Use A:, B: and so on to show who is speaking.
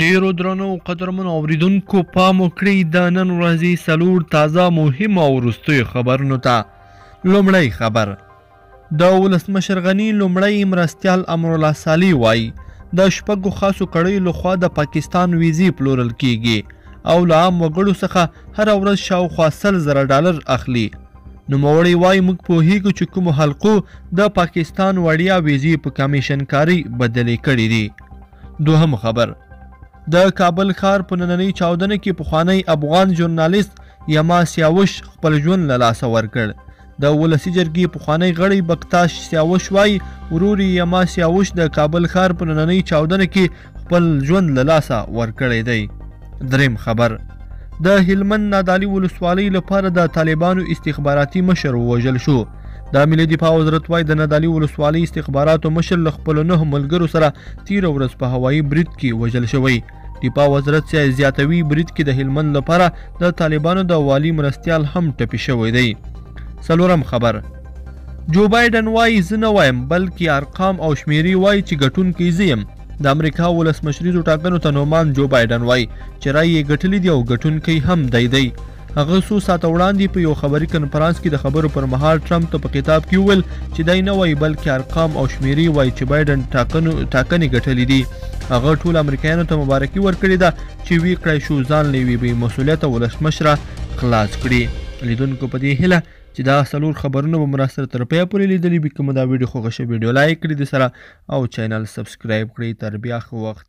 A: ډیرو درنو قدرمنو اوریدونکو پام وکړئ د نن ورځې څلور تازه مهمه او وروستیو خبرونو ته لومړی خبر د ولسمشر غني لومړی مرستیال امرالله صالح وایي د شپږو خاصو کړیو لخوا د پاکستان ویزې پلورل کیږي او له عام وګړو څخه هره ورځ شاوخوا سل زره ډالر اخلي نوموړی وایي موږ پوهیږو چې کومو حلقو د پاکستان وړیا ویزې په کمیشن کاري بدلې کړې دي دوهم خبر د کابل ښار په نننۍ چاودنه کې پخوانی افغان ژورنالیست یما سیاوش خپل ژوند له لاسه ورکړ د ولسی جرګې پخوانی غړی بکتاش سیاوش وای ورور یما سیاوش د کابل ښار په نننۍ چاودنه کې خپل ژوند له لاسه ورکړی دی دریم خبر د هلمند نادالی ولسوالۍ لپاره د طالبانو استخباراتي مشر ووژل شو د ملي دفاع وزارت وایي د نادالي ولسوالۍ استخباراتو مشر له خپلو نهو ملګرو سره تیره ورځ په هوایي برید کې وژل شوی دفاع وزارت سیای زیاتوي برید کې د هلمند لپاره د طالبانو د والي مرستیال هم ټپي شوی دی څلورم خبر جو بایډن وایي زه نه وایم بلکې ارقام او شمیرې وایي چې ګټونکی زه یم د امریکا ولسمشریزو ټاکنو ته نوماند جو بایډن وایي چې رای یې ګټلې دي او ګټونکی هم دی دی هغه څو ساعته وړاندې په یو خبري کنفرانس کې د خبرو پر مهال ټرمپ ته په خطاب کې وویل چې دی نه وایي بلکې ارقام او شمیرې وایي چې بایډن ټاکنو ټاکنې ګټلې دي هغه ټول امریکایانو ته مبارکي ورکړې ده چې وی کړای شو ځان له یوې بې مسولیته ولسمشره خلاص کړي لیدونکو په دې هیله چې دا څلور خبرونه به مرا سره تر پایه پورې لیدلي وي که مو دا ویډیو خوښه شوې ویډیو لایک کړئ د سره او چینل سبسکرایب کړئ تر بیا ښه وخت